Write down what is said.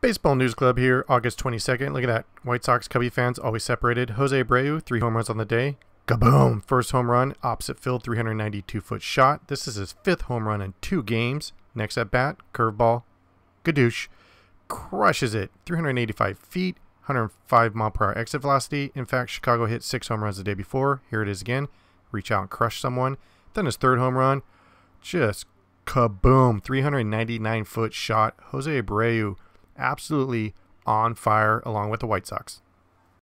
Baseball News Club here, August 22nd. Look at that. White Sox Cubby fans always separated. Jose Abreu, three home runs on the day. Kaboom! First home run, opposite field, 392 foot shot. This is his fifth home run in two games. Next at bat, curveball, Gadoosh. Crushes it, 385 feet, 105 mile per hour exit velocity. In fact, Chicago hit six home runs the day before. Here it is again. Reach out and crush someone. Then his third home run, just kaboom! 399 foot shot. Jose Abreu absolutely on fire along with the White Sox.